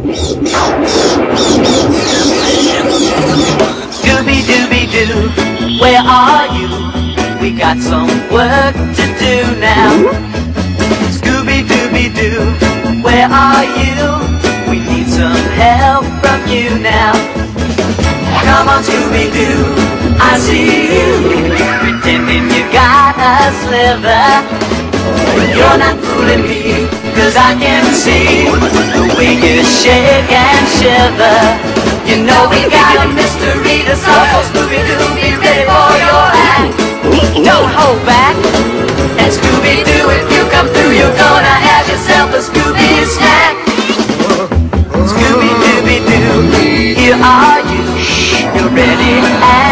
Scooby Dooby Doo, where are you? We got some work to do now. Scooby Dooby Doo, where are you? We need some help from you now. Come on, Scooby Doo, I see you. Pretending you got a sliver. You're not fooling me, cause I can see shake and shiver. You know we got a mystery to solve, Scooby Doo, be ready for your act. Don't hold back. And Scooby Doo, if you come through, you're gonna have yourself a Scooby snack. Scooby Dooby Doo, here are you. You're ready